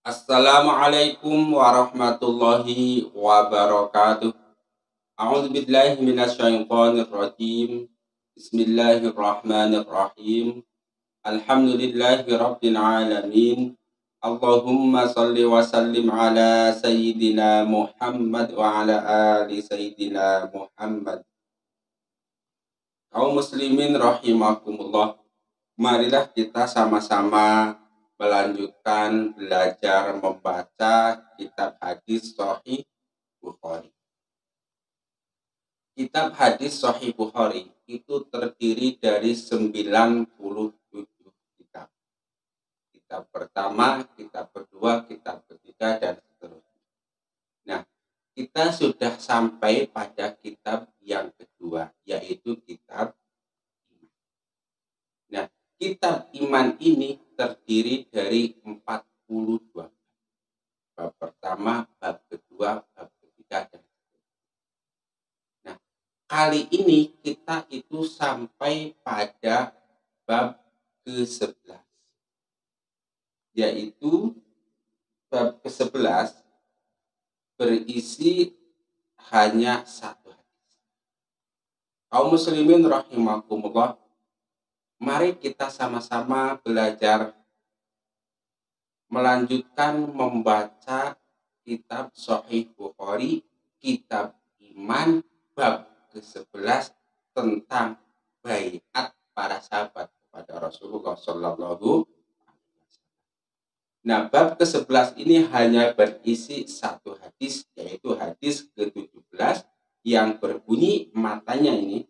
Assalamualaikum warahmatullahi wabarakatuh. A'udzu billahi minasyaitonir rajim. Bismillahirrahmanirrahim. Alhamdulillahi rabbil alamin. Allahumma salli wa sallim ala sayyidina Muhammad wa ala ali sayyidina Muhammad. Kaum muslimin rahimakumullah. Marilah kita sama-sama melanjutkan belajar membaca kitab hadis Sahih Bukhari. Kitab hadis Sahih Bukhari itu terdiri dari 97 kitab. Kitab pertama, kitab kedua, kitab ketiga, dan seterusnya. Nah, kita sudah sampai pada kitab yang kedua, yaitu kitab kitab iman ini terdiri dari 42 bab pertama, bab kedua, bab ketiga, dan Nah, kali ini kita itu sampai pada bab ke-11 yaitu bab ke-11 berisi hanya satu hadis. Kaum muslimin rahimakumullah Mari kita sama-sama belajar melanjutkan membaca kitab Sahih Bukhari, kitab iman bab ke-11 tentang bayat para sahabat kepada Rasulullah Shallallahu Nah, bab ke-11 ini hanya berisi satu hadis, yaitu hadis ke-17 yang berbunyi matanya ini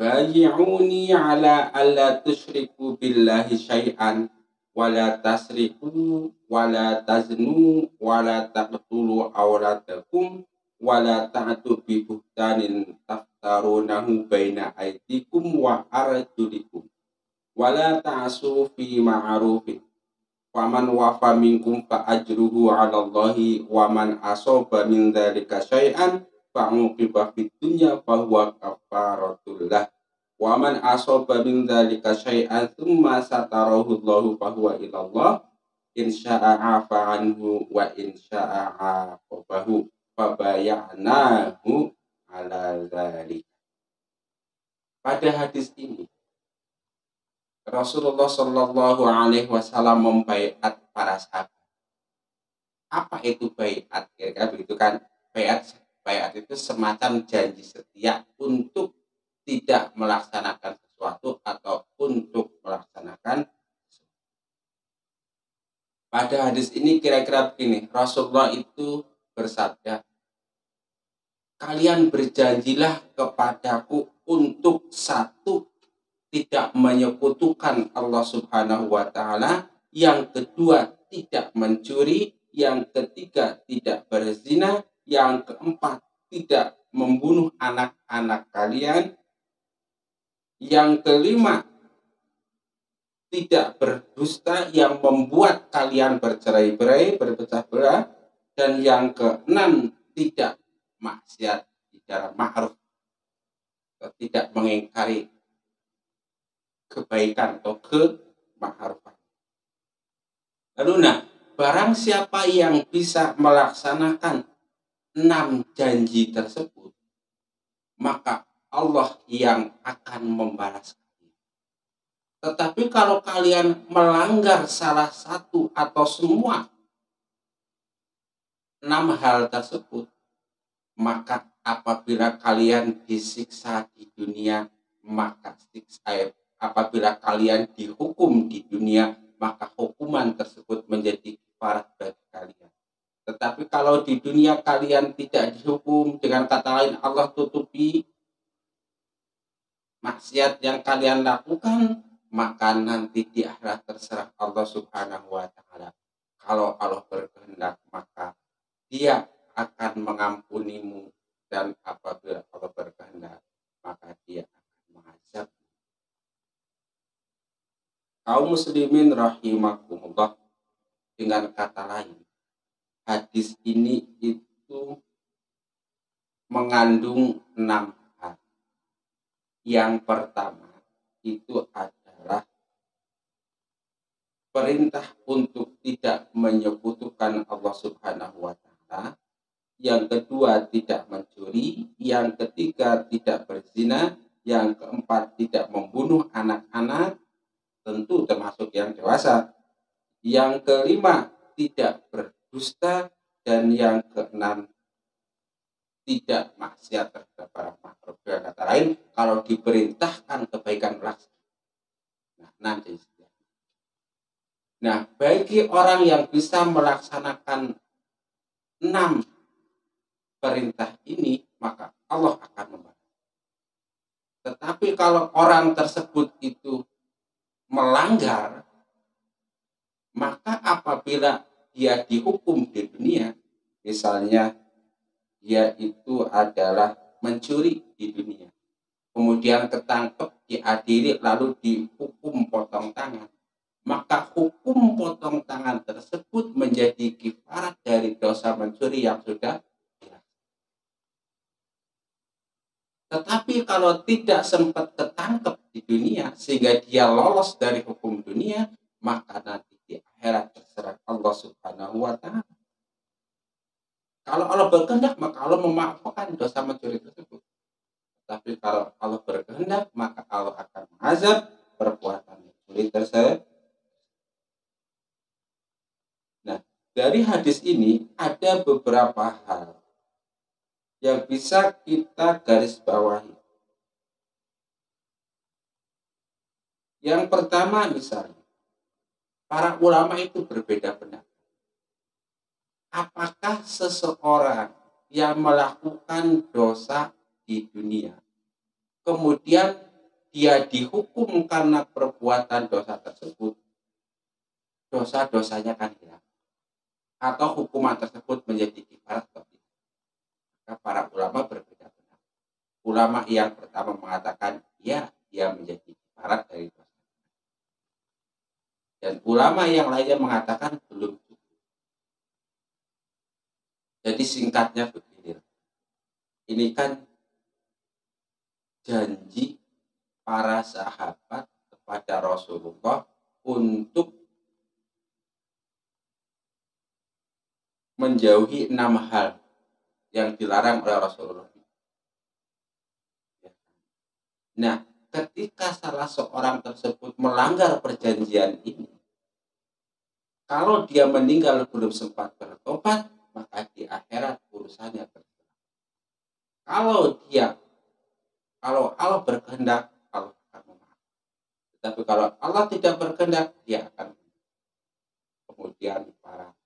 Bayi'uni ala alla tusyriku billahi syai'an wala tasriku wala taznu wala taqtulu awladakum wala ta'tu bi buhtanin taftarunahu baina aidikum wa arjulikum. Wala ta'su fi ma'rufin. Waman wafa minkum fa ajruhu 'ala Allahi wa man asaba min dzalika syai'an fa'uqiba fid dunya fa huwa kafaratul lah wa man asaba min dzalika syai'an tsumma satarahu Allahu fa huwa ila Allah in syaa'a afa anhu wa in syaa'a aqabahu fa bayanahu ala dzalik pada hadis ini Rasulullah Shallallahu Alaihi Wasallam membaiat para sahabat. Apa itu baiat? Kira-kira begitu kan? Baiat bayat itu semacam janji setia untuk tidak melaksanakan sesuatu atau untuk melaksanakan pada hadis ini kira-kira begini Rasulullah itu bersabda kalian berjanjilah kepadaku untuk satu tidak menyekutukan Allah Subhanahu wa taala, yang kedua tidak mencuri, yang ketiga tidak berzina, yang keempat, tidak membunuh anak-anak kalian. Yang kelima, tidak berdusta yang membuat kalian bercerai-berai, berpecah belah. Dan yang keenam, tidak maksiat secara ma'ruf. Tidak mengingkari kebaikan atau kemaharufan. Lalu nah, barang siapa yang bisa melaksanakan enam janji tersebut, maka Allah yang akan membalas kalian. Tetapi kalau kalian melanggar salah satu atau semua enam hal tersebut, maka apabila kalian disiksa di dunia, maka siksa apabila kalian dihukum di dunia, maka hukuman tersebut menjadi kifarat bagi kalian. Tetapi kalau di dunia kalian tidak dihukum dengan kata lain Allah tutupi maksiat yang kalian lakukan, maka nanti di akhirat terserah Allah Subhanahu wa taala. Kalau Allah berkehendak maka Dia akan mengampunimu dan apabila Allah berkehendak maka Dia akan mengazab. Kaum muslimin rahimakumullah dengan kata lain hadis ini itu mengandung enam. Yang pertama, itu adalah perintah untuk tidak menyekutukan Allah Subhanahu wa taala. Yang kedua tidak mencuri, yang ketiga tidak berzina, yang keempat tidak membunuh anak-anak, tentu termasuk yang dewasa. Yang kelima tidak berdusta dan yang keenam tidak maksiat terhadap para makhluk. Dengan kata lain, kalau diperintahkan kebaikan melaksanakan. Nah, nanti Nah, bagi orang yang bisa melaksanakan enam perintah ini, maka Allah akan membantu. Tetapi kalau orang tersebut itu melanggar, maka apabila dia dihukum di dunia, misalnya dia itu adalah mencuri di dunia, kemudian ketangkep, diadili, lalu dihukum potong tangan, maka hukum potong tangan tersebut menjadi kifarat dari dosa mencuri yang sudah Tetapi kalau tidak sempat ketangkep di dunia sehingga dia lolos dari hukum dunia, maka nanti di akhirat terserah Allah Subhanahu wa taala. Kalau Allah berkehendak, maka Allah memaafkan dosa mencuri tersebut. Tapi kalau Allah berkehendak, maka Allah akan mengazab perbuatan mencuri tersebut Dari hadis ini ada beberapa hal yang bisa kita garis bawahi. Yang pertama misalnya, para ulama itu berbeda pendapat. Apakah seseorang yang melakukan dosa di dunia, kemudian dia dihukum karena perbuatan dosa tersebut, dosa-dosanya kan hilang atau hukuman tersebut menjadi kifarat atau tidak. Para ulama berbeda pendapat. Ulama yang pertama mengatakan ya dia menjadi kifarat dari dosa. Dan ulama yang lainnya mengatakan belum. Jadi singkatnya begini. Ini kan janji para sahabat kepada Rasulullah untuk menjauhi enam hal yang dilarang oleh Rasulullah. Nah, ketika salah seorang tersebut melanggar perjanjian ini, kalau dia meninggal belum sempat bertobat, maka di akhirat urusannya terserah. Kalau dia, kalau Allah berkehendak, Allah akan memaafkan. Tetapi kalau Allah tidak berkehendak, dia akan kemudian para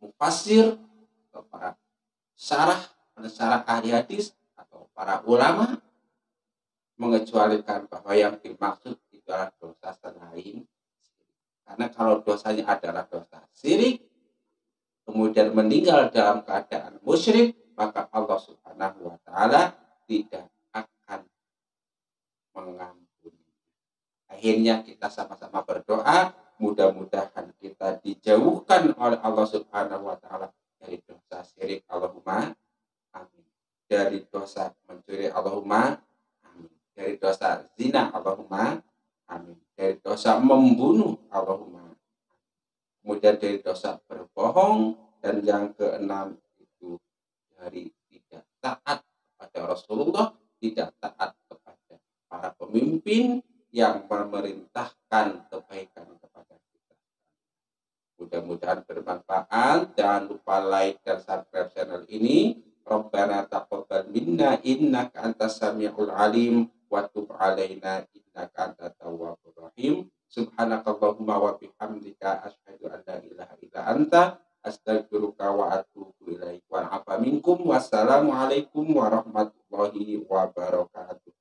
mufasir atau para syarah syarah ahli hadis atau para ulama mengecualikan bahwa yang dimaksud itu adalah dosa selain karena kalau dosanya adalah dosa sirik kemudian meninggal dalam keadaan musyrik maka Allah Subhanahu wa taala tidak akan mengampuni. Akhirnya kita sama-sama berdoa mudah-mudahan kita dijauhkan oleh Allah Subhanahu wa taala dari dosa syirik. Allahumma amin. Dari dosa mencuri Allahumma amin. Dari dosa zina Allahumma amin. Dari dosa membunuh Allahumma kemudian dari dosa berbohong dan yang keenam itu dari tidak taat kepada Rasulullah tidak taat kepada para pemimpin yang memerintahkan kebaikan Mudah-mudahan bermanfaat. Jangan lupa like dan subscribe channel ini. Rabbana taqabbal minna innaka antas samiul alim wa tub alaina innaka antat tawwabur rahim. Subhanakallahumma wa bihamdika asyhadu an la ilaha illa anta astaghfiruka wa atubu ilaik. Wa minkum. Wassalamualaikum warahmatullahi wabarakatuh.